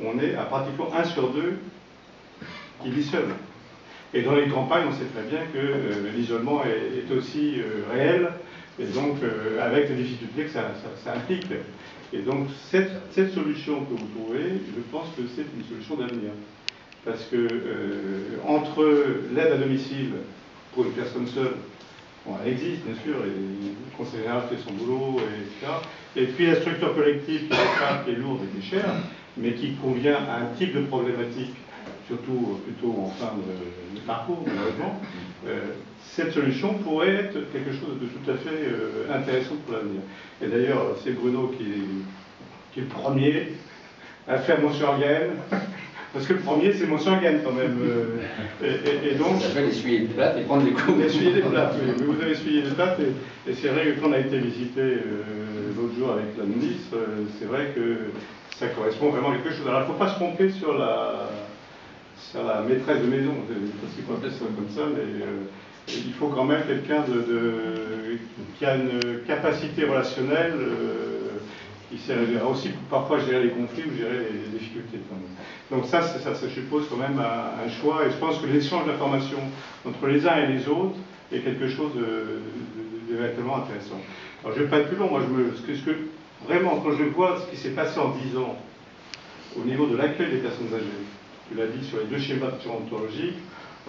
on est à pratiquement 1 sur 2 qui vit seul. Et dans les campagnes, on sait très bien que euh, l'isolement est, aussi euh, réel, et donc euh, avec les difficultés que ça, implique. Et donc cette, cette, solution que vous trouvez, je pense que c'est une solution d'avenir. Parce que entre l'aide à domicile pour une personne seule, Bon, elle existe, bien sûr, et le conseil général fait son boulot, etc. Et puis la structure collective qui est, est lourde et qui est chère, mais qui convient à un type de problématique, surtout plutôt en fin de, parcours, malheureusement, euh, cette solution pourrait être quelque chose de tout à fait euh, intéressant pour l'avenir. Et d'ailleurs, c'est Bruno qui est, le premier à faire mention organique parce que le premier, c'est mon gagne quand même. Euh, et, donc, ça s'appelle essuyer les plats et prendre les coups. Essuyer les plats, oui. Mais vous avez essuyé les plats, et, c'est vrai que quand on a été visité euh, l'autre jour avec la ministre, euh, c'est vrai que ça correspond vraiment à quelque chose. Alors, il ne faut pas se tromper sur la, sur la maîtresse de maison, appeler ça comme ça, mais il faut quand même quelqu'un de, qui a une capacité relationnelle qui sait aussi parfois gérer les conflits ou gérer les, difficultés. Donc ça, ça, suppose quand même un, choix, et je pense que l'échange d'informations entre les uns et les autres est quelque chose de, véritablement intéressant. Alors je ne vais pas être plus long, moi je me, que, que, vraiment quand je vois ce qui s'est passé en 10 ans au niveau de l'accueil des personnes âgées, tu l'as dit sur les deux schémas ontologiques,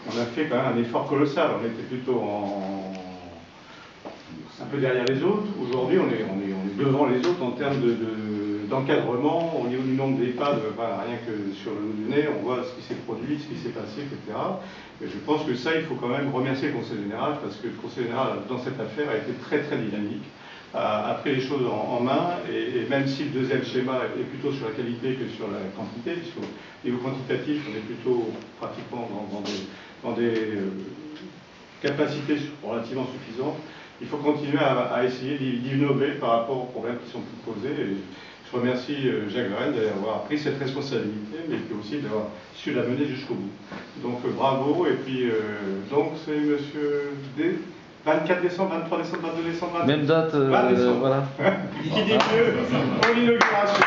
on a fait quand même un effort colossal, on était plutôt un peu derrière les autres. Aujourd'hui, on est, on, est, on est, devant les autres en termes d'encadrement, au niveau du nombre d'EHPAD, rien que sur le nez, on voit ce qui s'est produit, ce qui s'est passé, etc. Et je pense que ça, il faut quand même remercier le Conseil général, parce que le Conseil général, dans cette affaire, a été très très dynamique, a, pris les choses en, main, et, même si le deuxième schéma est plutôt sur la qualité que sur la quantité, puisqu'au niveau quantitatif, on est plutôt pratiquement dans, des, euh, capacités relativement suffisantes, il faut continuer à, essayer d'innover par rapport aux problèmes qui sont posés. Et je remercie euh, Jacques Varenne d'avoir pris cette responsabilité, mais aussi d'avoir su la mener jusqu'au bout. Donc euh, bravo, et puis euh, donc c'est monsieur D. 24 décembre, 23 décembre, 22 décembre, 20 Même date, 20 décembre. voilà. qui dit mieux pour l'inauguration.